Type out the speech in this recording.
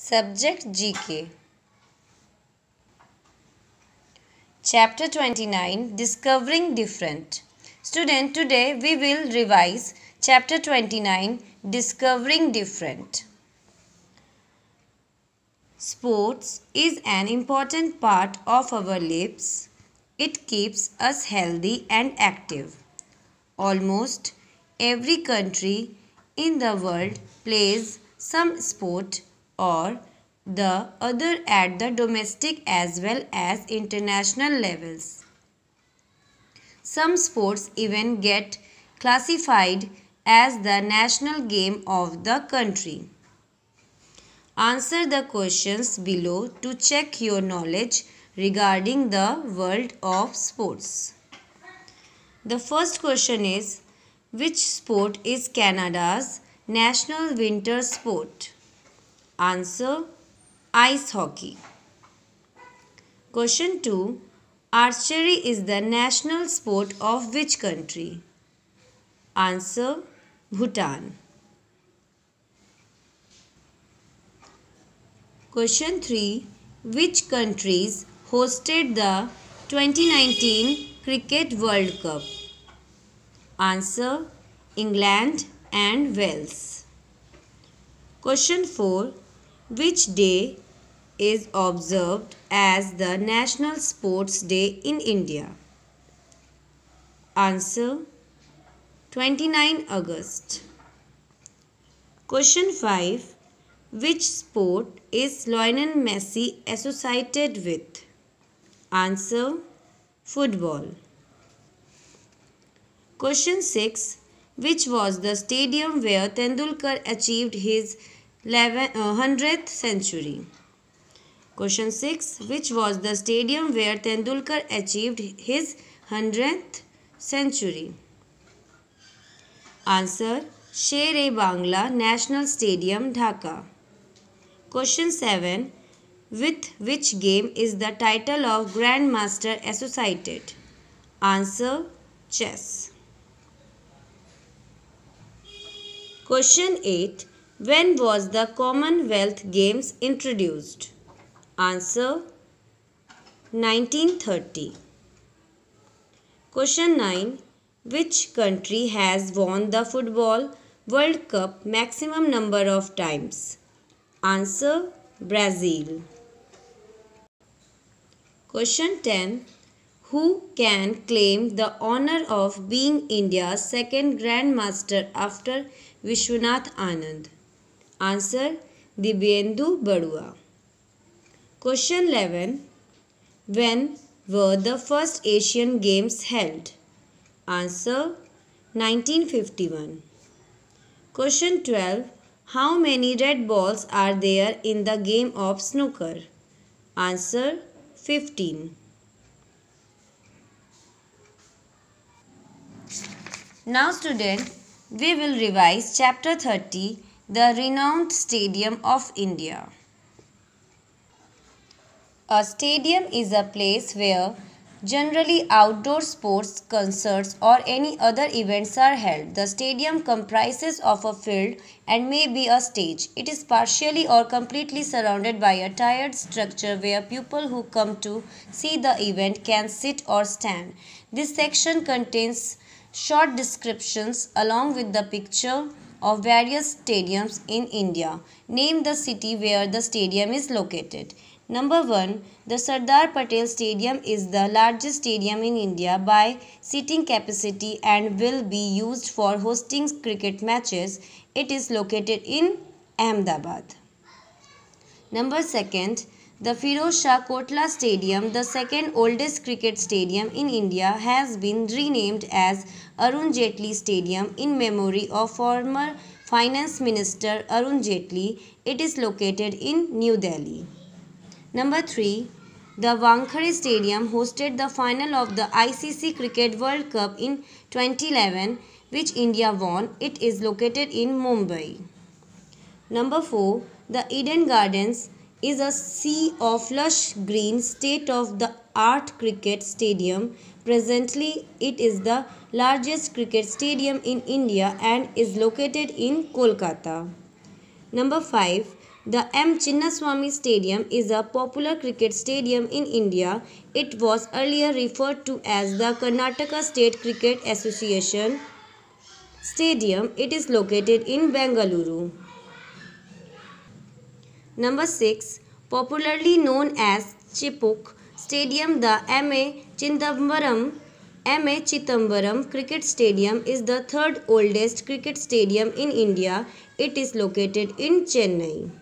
Subject GK Chapter 29 Discovering Different Student today we will revise Chapter 29 Discovering Different Sports is an important part of our lives. It keeps us healthy and active. Almost every country in the world plays some sport or the other at the domestic as well as international levels. Some sports even get classified as the national game of the country. Answer the questions below to check your knowledge regarding the world of sports. The first question is Which sport is Canada's national winter sport? Answer Ice hockey. Question 2 Archery is the national sport of which country? Answer Bhutan. Question 3 Which countries hosted the 2019 Cricket World Cup? Answer England and Wales. Question 4 Which day is observed as the National Sports Day in India? Answer 29 August. Question 5 which sport is Lionel Messi associated with? Answer Football. Question 6. Which was the stadium where Tendulkar achieved his 100th uh, century? Question 6. Which was the stadium where Tendulkar achieved his 100th century? Answer Sher-e-Bangla National Stadium, Dhaka. Question 7. With which game is the title of Grandmaster associated? Answer Chess. Question 8. When was the Commonwealth Games introduced? Answer 1930. Question 9. Which country has won the Football World Cup maximum number of times? Answer Brazil. Question 10. Who can claim the honor of being India's second Grand Master after Vishwanath Anand? Answer Dibyendu Barua. Question 11. When were the first Asian Games held? Answer 1951. Question 12. How many red balls are there in the game of snooker? Answer 15. Now student, we will revise chapter 30, the renowned stadium of India. A stadium is a place where Generally, outdoor sports, concerts or any other events are held. The stadium comprises of a field and may be a stage. It is partially or completely surrounded by a tiered structure where people who come to see the event can sit or stand. This section contains short descriptions along with the picture of various stadiums in India. Name the city where the stadium is located. Number 1. The Sardar Patel Stadium is the largest stadium in India by seating capacity and will be used for hosting cricket matches. It is located in Ahmedabad. Number 2. The Firoz Shah Kotla Stadium, the second oldest cricket stadium in India, has been renamed as Arun Jaitley Stadium in memory of former Finance Minister Arun Jaitley. It is located in New Delhi. Number 3. The Wankhede Stadium hosted the final of the ICC Cricket World Cup in 2011 which India won. It is located in Mumbai. Number 4. The Eden Gardens is a sea of lush green state-of-the-art cricket stadium. Presently, it is the largest cricket stadium in India and is located in Kolkata. Number 5. The M. Chinnaswamy Stadium is a popular cricket stadium in India. It was earlier referred to as the Karnataka State Cricket Association Stadium. It is located in Bengaluru. Number 6. Popularly known as Chepauk Stadium, the M.A. Chindambaram M.A. Chidambaram Cricket Stadium is the third oldest cricket stadium in India. It is located in Chennai.